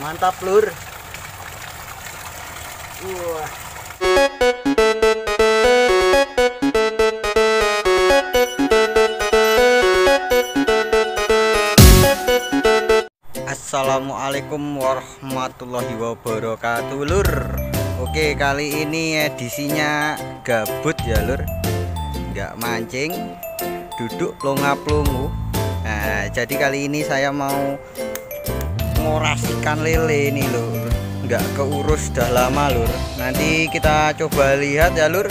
mantap lur. Wah. Assalamualaikum warahmatullahi wabarakatuh lur. Oke kali ini edisinya gabut ya lur. Nggak mancing Duduk longa plungu Nah jadi kali ini saya mau Ngoras ikan lele ini lur. Nggak keurus dah lama lur. Nanti kita coba lihat ya lur.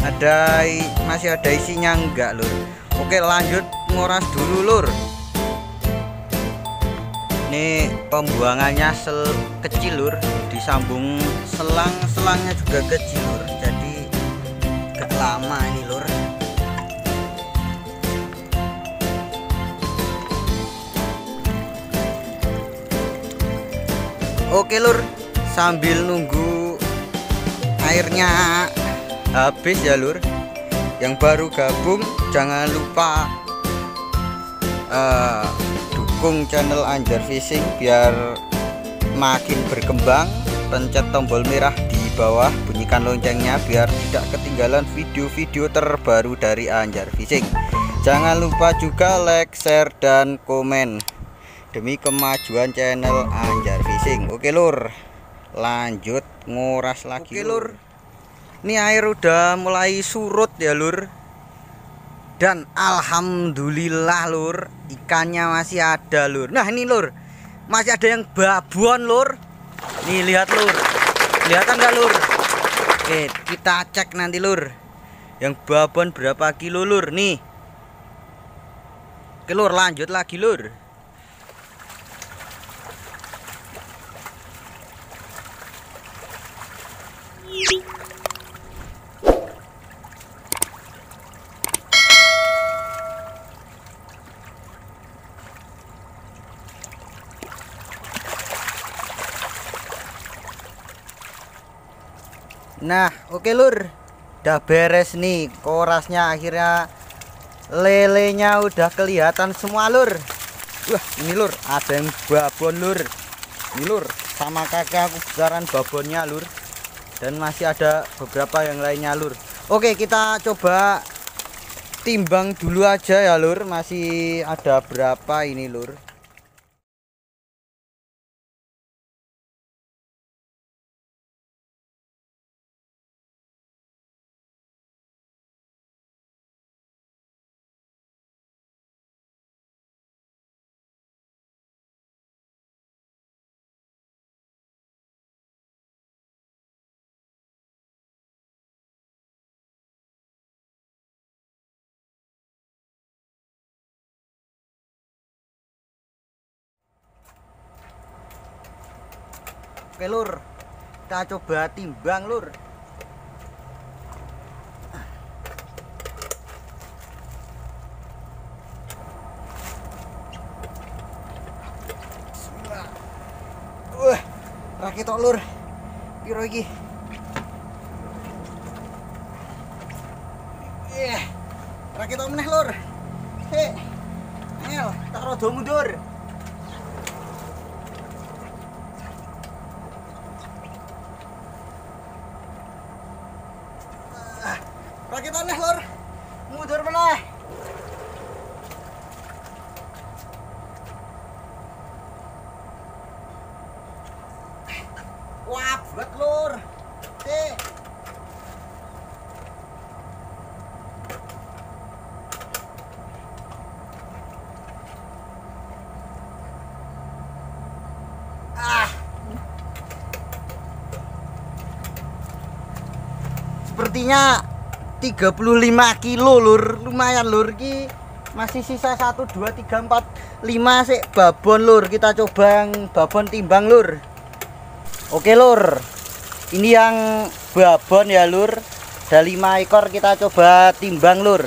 Ada masih ada isinya enggak lur? Oke lanjut ngoras dulu lur. Ini pembuangannya sel kecil lur. Disambung selang selangnya juga kecil lur. Jadi gak lama ini lur oke lur. Sambil nunggu airnya habis ya lur. Yang baru gabung jangan lupa uh, dukung channel Anjar Fishing biar makin berkembang. Pencet tombol merah di bawah bunyikan loncengnya biar tidak ketinggalan video-video terbaru dari Anjar Fishing. Jangan lupa juga like share dan komen demi kemajuan channel Anjar Fishing oke lur. Lanjut nguras lagi oke lur. ini air udah mulai surut ya lur. Dan alhamdulillah lur ikannya masih ada lur. Nah ini lur. Masih ada yang babon lur. Nih lihat lur. Kelihatan nggak lur? Oke kita cek nanti lur. Yang babon berapa kilo lur? Nih. Oke lur lanjut lagi lur Nah, oke lur. Udah beres nih korasnya akhirnya lelenya udah kelihatan semua lur. Wah, ini lur, ada yang babon lur. Ini lur, sama kakak aku besaran babonnya lur. Dan masih ada beberapa yang lainnya lur. Oke, kita coba timbang dulu aja ya lur. Masih ada berapa ini lur? Oke lur kita coba timbang lur Wah, rakitok lur. Piro iki? Eh, rakitok meneh lur. Heh. Ayo, tak rada mundur. Rakit aneh lor mundur meneh. Wah buat lur. Eh sepertinya 35 kilo lur. Lumayan lur. Ki masih sisa 1 2 3 4 5 sih babon lur. Kita coba babon timbang lur. Oke lur. Ini yang babon ya lur. Ada 5 ekor kita coba timbang lur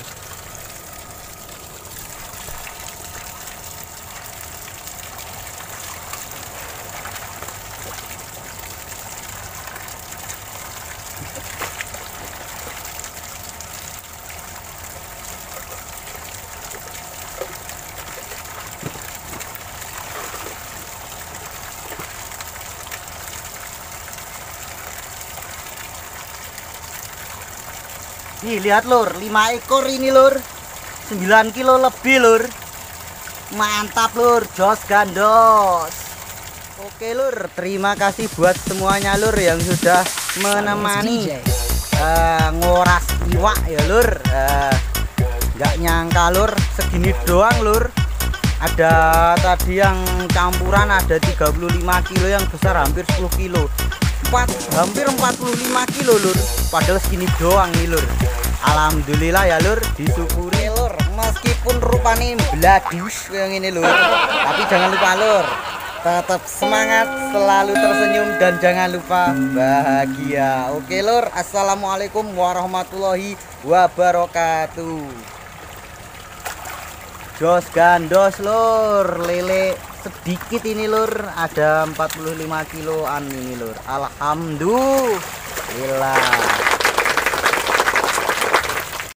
nih lihat lur. 5 ekor ini lur. 9 kilo lebih lur. Mantap lur. Jos gandos. Oke lur. Terima kasih buat semuanya lur yang sudah menemani uh, ngoras iwak ya lur. Uh, nggak nyangka lur. Segini doang lur. Ada tadi yang campuran ada 35 kilo yang besar hampir 10 kilo 4, hampir 45 kilo lur. Padahal segini doang nih lur. Alhamdulillah ya lur. Disyukuri. Lur. Meskipun rupanya beladus yang ini lur. Tapi jangan lupa lur. Tetap semangat selalu tersenyum dan jangan lupa bahagia. Oke lur. Assalamualaikum warahmatullahi wabarakatuh jos gandos lur. Lele sedikit ini lur. Ada 45 kiloan ini lur. Alhamdulillah